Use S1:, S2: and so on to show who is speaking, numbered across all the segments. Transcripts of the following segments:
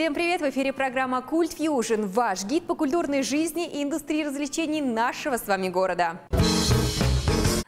S1: Всем привет! В эфире программа «Культ Фьюжн» – ваш гид по культурной жизни и индустрии развлечений нашего с вами города.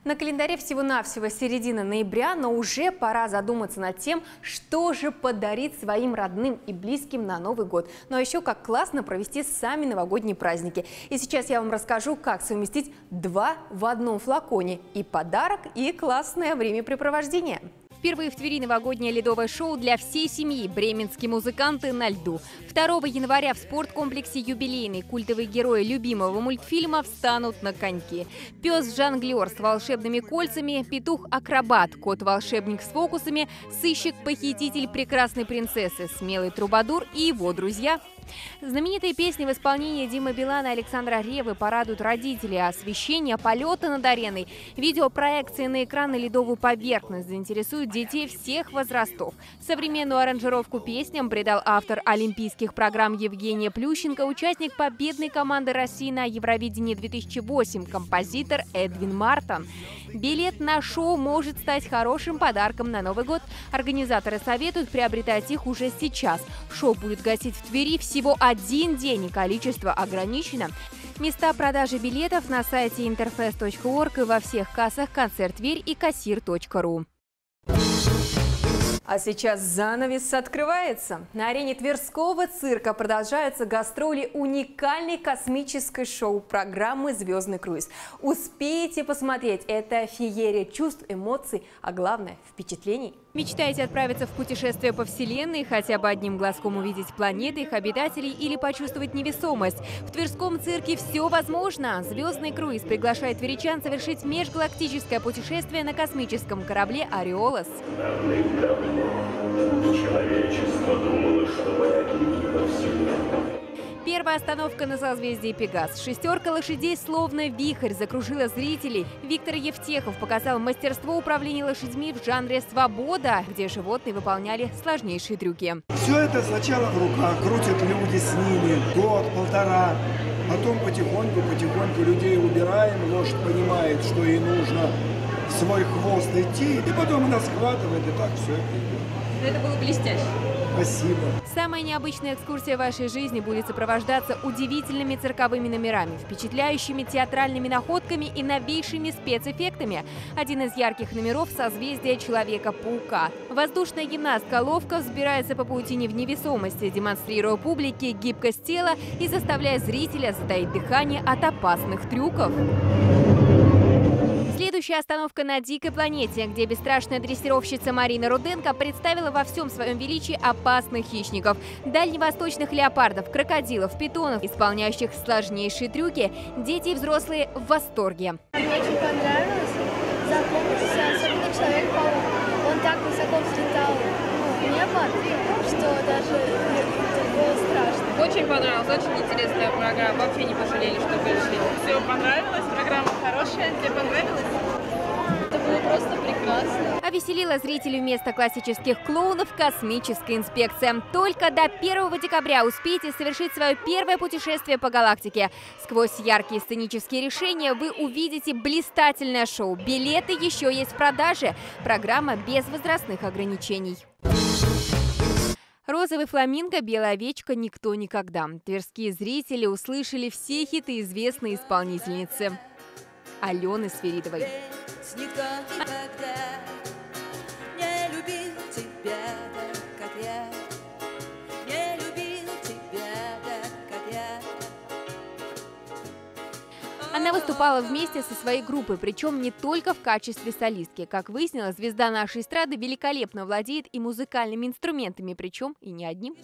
S1: На календаре всего-навсего середина ноября, но уже пора задуматься над тем, что же подарить своим родным и близким на Новый год. Ну а еще как классно провести сами новогодние праздники. И сейчас я вам расскажу, как совместить два в одном флаконе – и подарок, и классное времяпрепровождение. Впервые в Твери новогоднее ледовое шоу для всей семьи «Бременские музыканты на льду». 2 января в спорткомплексе «Юбилейный» культовые герои любимого мультфильма встанут на коньки. Пес-жонглер с волшебными кольцами, петух-акробат, кот-волшебник с фокусами, сыщик-похититель прекрасной принцессы, смелый трубадур и его друзья – Знаменитые песни в исполнении Димы Билана и Александра Ревы порадуют родителей, освещение полета над ареной, видеопроекции на экран и ледовую поверхность заинтересуют детей всех возрастов. Современную аранжировку песням придал автор олимпийских программ Евгения Плющенко, участник победной команды России на Евровидении 2008, композитор Эдвин Мартон. Билет на шоу может стать хорошим подарком на Новый год. Организаторы советуют приобретать их уже сейчас. Шоу будет гасить в Твери всего один день и количество ограничено. Места продажи билетов на сайте interfest.org и во всех кассах «Концерт Тверь» и «Кассир.ру». А сейчас занавес открывается. На арене Тверского цирка продолжаются гастроли уникальной космической шоу-программы «Звездный круиз». Успейте посмотреть. Это феерия чувств, эмоций, а главное – впечатлений. Мечтаете отправиться в путешествие по Вселенной, хотя бы одним глазком увидеть планеты, их обитателей или почувствовать невесомость? В Тверском цирке все возможно. Звездный круиз приглашает тверичан совершить межгалактическое путешествие на космическом корабле «Ореолос». Человечество думало, что погибли Вселенной. Первая остановка на созвездии Пегас. Шестерка лошадей словно вихрь закружила зрителей. Виктор Евтехов показал мастерство управления лошадьми в жанре «Свобода», где животные выполняли сложнейшие трюки.
S2: Все это сначала в руках, крутят люди с ними год, полтора. Потом потихоньку-потихоньку людей убираем, лошадь понимает, что ей нужно свой хвост идти, и потом она схватывает, и так все это идет.
S1: Это было блестяще.
S2: Спасибо.
S1: Самая необычная экскурсия вашей жизни будет сопровождаться удивительными цирковыми номерами, впечатляющими театральными находками и новейшими спецэффектами. Один из ярких номеров – созвездие Человека-паука. Воздушная гимнастка ловко взбирается по паутине в невесомости, демонстрируя публике гибкость тела и заставляя зрителя затаить дыхание от опасных трюков. Следующая остановка на дикой планете, где бесстрашная дрессировщица Марина Руденко представила во всем своем величии опасных хищников. Дальневосточных леопардов, крокодилов, питонов, исполняющих сложнейшие трюки. Дети и взрослые в восторге.
S3: Мне очень понравилось. Запомнился особенно Человек-паук. Он так высоко взлетал в небо, что даже было страшно.
S4: Очень понравилось, очень интересная программа. Вообще не пожалели, что пришли. Все понравилось, программа хорошая. Тебе понравилось?
S3: Было просто прекрасно.
S1: А веселила зрителей вместо классических клоунов космическая инспекция. Только до 1 декабря успейте совершить свое первое путешествие по галактике. Сквозь яркие сценические решения вы увидите блистательное шоу. Билеты еще есть в продаже. Программа без возрастных ограничений. Розовый фламинго, белая овечка, никто никогда. Тверские зрители услышали все хиты известной исполнительницы. Алены Сверидовой. Она выступала вместе со своей группой, причем не только в качестве солистки. Как выяснилось, звезда нашей эстрады великолепно владеет и музыкальными инструментами, причем и не одним.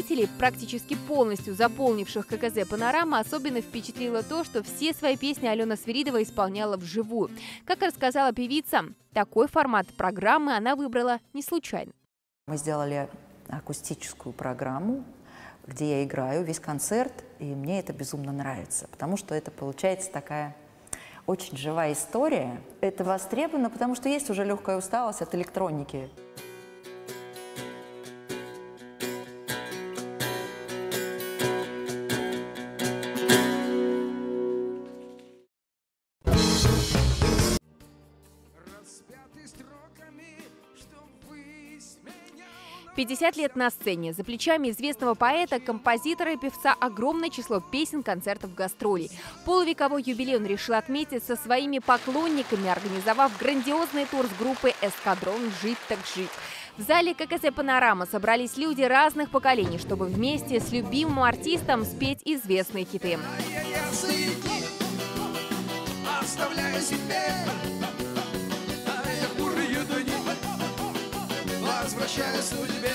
S1: Зрителей, практически полностью заполнивших ККЗ «Панорама», особенно впечатлило то, что все свои песни Алена Свиридова исполняла вживую. Как рассказала певица, такой формат программы она выбрала не случайно.
S5: Мы сделали акустическую программу, где я играю весь концерт, и мне это безумно нравится, потому что это получается такая очень живая история. Это востребовано, потому что есть уже легкая усталость от электроники.
S1: 50 лет на сцене. За плечами известного поэта, композитора и певца огромное число песен, концертов, гастролей. Полувековой юбилей он решил отметить со своими поклонниками, организовав грандиозный тур с группой «Эскадрон. Жить так жить». В зале ККЗ «Панорама» собрались люди разных поколений, чтобы вместе с любимым артистом спеть известные хиты.
S6: Оставляю себе, возвращаю судьбе.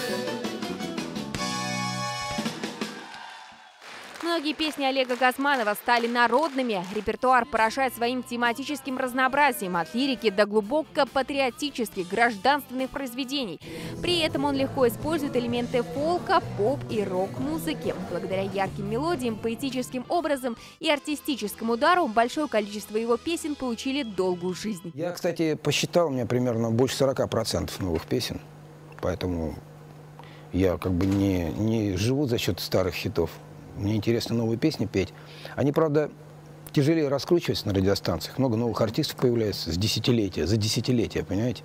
S1: Многие песни Олега Газманова стали народными. Репертуар поражает своим тематическим разнообразием от лирики до глубоко патриотических, гражданственных произведений. При этом он легко использует элементы фолка, поп и рок-музыки. Благодаря ярким мелодиям, поэтическим образом и артистическому удару большое количество его песен получили долгую жизнь.
S7: Я, кстати, посчитал, у меня примерно больше 40% новых песен. Поэтому я как бы не, не живу за счет старых хитов. Мне интересно новые песни петь. Они, правда, тяжелее раскручиваются на радиостанциях. Много новых артистов появляется с десятилетия, за десятилетия, понимаете?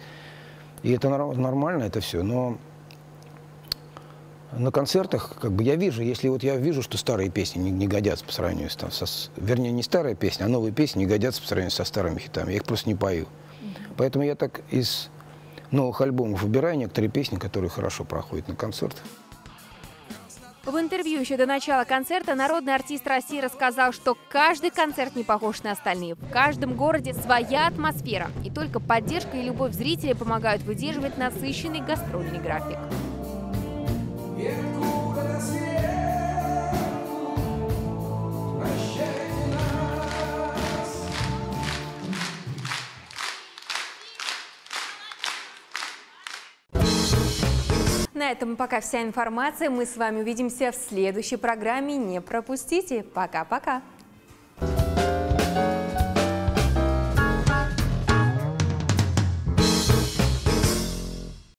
S7: И это нор- нормально, это все. Но на концертах, как бы я вижу, если вот я вижу, что старые песни не, не годятся по сравнению с, там, со, вернее, не старые песни, а новые песни не годятся по сравнению со старыми хитами. Я их просто не пою. Поэтому я так из новых альбомов выбираю некоторые песни, которые хорошо проходят на концертах.
S1: В интервью еще до начала концерта народный артист России рассказал, что каждый концерт не похож на остальные. В каждом городе своя атмосфера. И только поддержка и любовь зрителей помогают выдерживать насыщенный гастрольный график. На этом пока вся информация. Мы с вами увидимся в следующей программе. Не пропустите. Пока-пока.